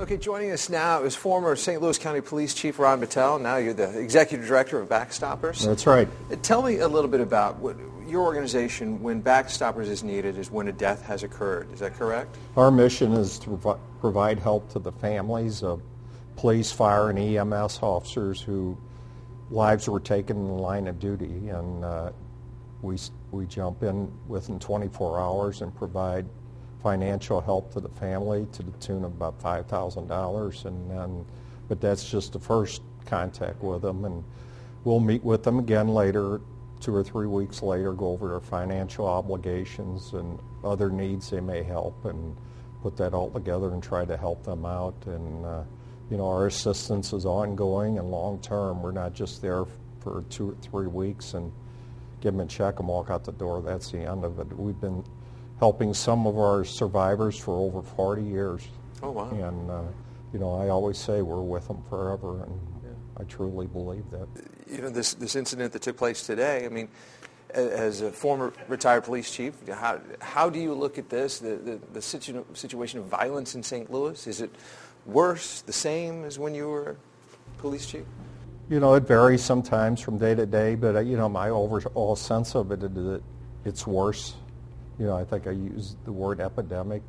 Okay, joining us now is former St. Louis County Police Chief Ron Battelle. Now you're the Executive Director of Backstoppers. That's right. Tell me a little bit about what your organization, when Backstoppers is needed, is when a death has occurred. Is that correct? Our mission is to provi- provide help to the families of police, fire, and EMS officers who lives were taken in the line of duty, and uh, we we jump in within 24 hours and provide financial help to the family to the tune of about five thousand dollars, and then, but that's just the first contact with them, and we'll meet with them again later, two or three weeks later, go over their financial obligations and other needs they may help, and put that all together and try to help them out. And uh, you know, our assistance is ongoing and long term. We're not just there for two or three weeks and give them a check and walk out the door. That's the end of it. We've been helping some of our survivors for over 40 years. Oh, wow. And, uh, you know, I always say we're with them forever, and I truly believe that. You know, this, this incident that took place today, I mean, as a former retired police chief, how, how do you look at this, the, the, the situ- situation of violence in St. Louis? Is it worse, the same as when you were police chief? You know, it varies sometimes from day to day, but, uh, you know, my overall sense of it is that it's worse. You know, I think I used the word epidemic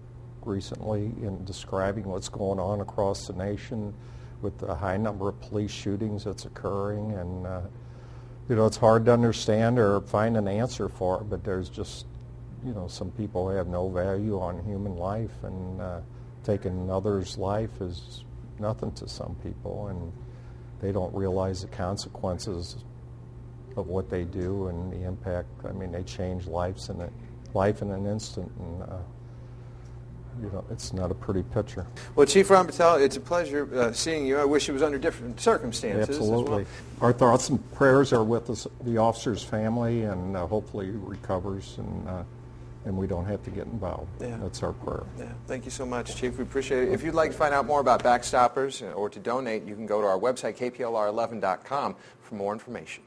recently in describing what's going on across the nation with the high number of police shootings that's occurring. And, uh, you know, it's hard to understand or find an answer for it, but there's just, you know, some people have no value on human life, and uh, taking another's life is nothing to some people. And they don't realize the consequences of what they do and the impact. I mean, they change lives in a, life in an instant, and uh, you know, it's not a pretty picture. Well, Chief Ron Battelle, it's a pleasure uh, seeing you. I wish it was under different circumstances as well. Absolutely. Our thoughts and prayers are with us, the officer's family, and uh, hopefully he recovers, and uh, and we don't have to get involved. Yeah. That's our prayer. Yeah, thank you so much, Chief. We appreciate it. If you'd like to find out more about Backstoppers or to donate, you can go to our website, kplr11.com, for more information.